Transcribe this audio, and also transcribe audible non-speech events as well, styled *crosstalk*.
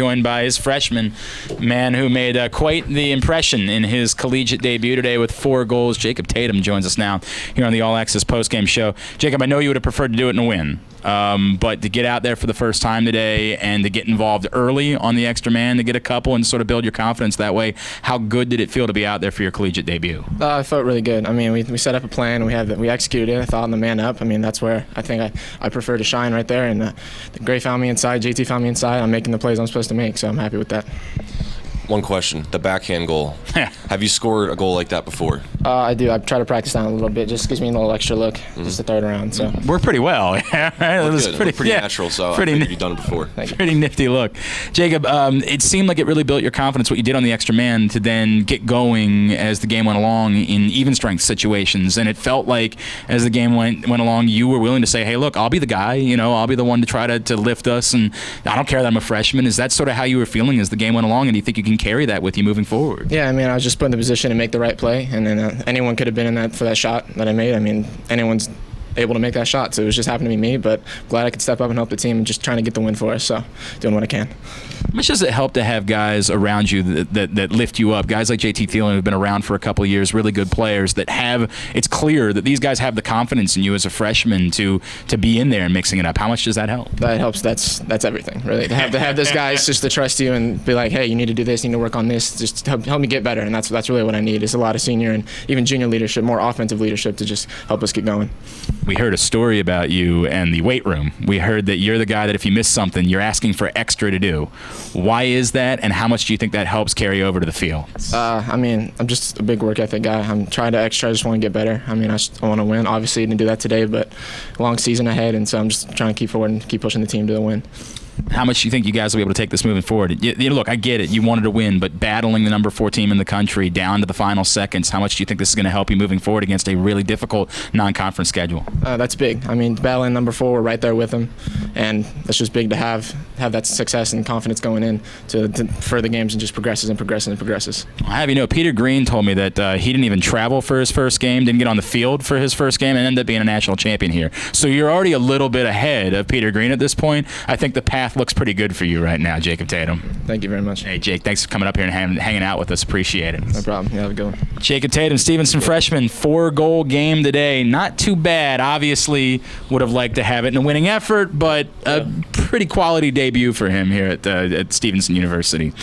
joined by his freshman man who made uh, quite the impression in his collegiate debut today with four goals. Jacob Tatum joins us now here on the All Access postgame show. Jacob, I know you would have preferred to do it in a win, um, but to get out there for the first time today and to get involved early on the extra man, to get a couple and sort of build your confidence that way, how good did it feel to be out there for your collegiate debut? Uh, I felt really good. I mean, we, we set up a plan, we had we executed. I thought on the man up. I mean, that's where I think I, I prefer to shine right there. And uh, Gray found me inside, JT found me inside. I'm making the plays I'm supposed to make, so I'm happy with that. One question: the backhand goal. Have you scored a goal like that before? Uh, I do. I try to practice that a little bit. Just gives me a little extra look, mm-hmm. just to third round. So we're pretty well. *laughs* it was pretty, pretty yeah, natural. So pretty, you've done it before. *laughs* Pretty nifty look, Jacob. Um, it seemed like it really built your confidence what you did on the extra man to then get going as the game went along in even strength situations, and it felt like as the game went went along, you were willing to say, "Hey, look, I'll be the guy. You know, I'll be the one to try to, to lift us, and I don't care that I'm a freshman." Is that sort of how you were feeling as the game went along, and do you think you can carry that with you moving? forward. Yeah, I mean, I was just put in the position to make the right play, and then uh, anyone could have been in that for that shot that I made. I mean, anyone's able to make that shot, so it was just happened to be me. But glad I could step up and help the team, and just trying to get the win for us. So doing what I can. How much does it help to have guys around you that, that, that lift you up? Guys like JT Thielen who've been around for a couple of years, really good players that have. It's clear that these guys have the confidence in you as a freshman to to be in there and mixing it up. How much does that help? That helps. That's that's everything, really. To have to have those guys just to trust you and be like, hey, you need to do this, you need to work on this, just help, help me get better. And that's that's really what I need. Is a lot of senior and even junior leadership, more offensive leadership to just help us get going. We heard a story about you and the weight room. We heard that you're the guy that if you miss something, you're asking for extra to do. Why is that, and how much do you think that helps carry over to the field? Uh, I mean, I'm just a big work ethic guy. I'm trying to extra. I just want to get better. I mean, I, I want to win. Obviously, didn't do that today, but long season ahead, and so I'm just trying to keep forward and keep pushing the team to the win how much do you think you guys will be able to take this moving forward? You, you, look, I get it. You wanted to win, but battling the number four team in the country down to the final seconds, how much do you think this is going to help you moving forward against a really difficult non-conference schedule? Uh, that's big. I mean, battling number four, we're right there with them, and that's just big to have have that success and confidence going in to, to further games and just progresses and progresses and progresses. I have you know, Peter Green told me that uh, he didn't even travel for his first game, didn't get on the field for his first game, and ended up being a national champion here. So you're already a little bit ahead of Peter Green at this point. I think the path looks pretty good for you right now, Jacob Tatum. Thank you very much. Hey, Jake, thanks for coming up here and hang, hanging out with us. Appreciate it. No problem. Yeah, have a good one. Jacob Tatum, Stevenson freshman, four goal game today. Not too bad. Obviously, would have liked to have it in a winning effort, but a pretty quality debut for him here at, uh, at Stevenson University.